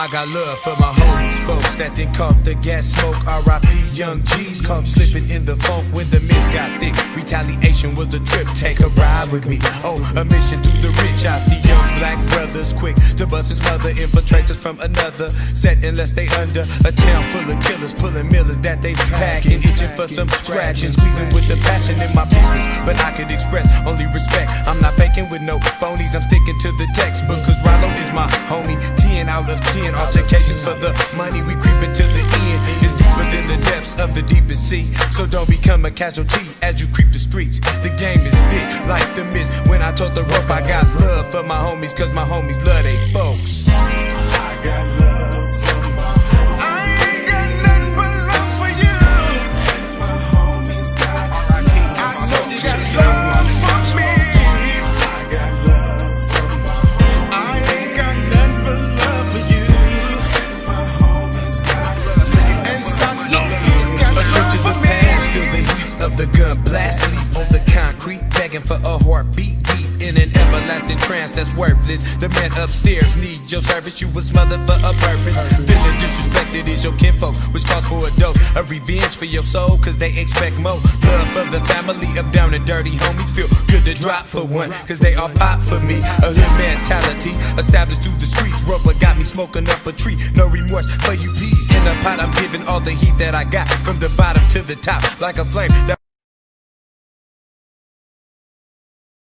I got love for my homies, folks that then caught the gas smoke. R.I.P. Young G's come slipping in the funk when the mist got thick. Retaliation was a trip, take a ride with me. Oh, a mission through the rich. I see young black brothers quick to bust his mother, infiltrators from another set unless they under a town full of killers, pulling millers that they packing, itching for some scratching, squeezing with the passion in my business. But I could express only respect. I'm not faking with no phonies, I'm sticking to the textbook, out of 10 altercations for the money we creeping to the end. It's deeper than the depths of the deepest sea. So don't become a casualty as you creep the streets. The game is thick like the mist. When I told the rope, I got love for my homies, cause my homies love they folks. Of the gun blast on the concrete, begging for a heartbeat deep in an everlasting trance that's worthless. The man upstairs needs your service, you was smothered for a purpose. Feeling disrespected is your kinfolk, which calls for a dose of revenge for your soul, cause they expect more. Love for the family of down and dirty homies. Feel good to drop for one, cause they all pop for me. A hood mentality established through the streets. Rubber got me smoking up a tree. No remorse for you peas in the pot. I'm giving all the heat that I got from the bottom to the top, like a flame.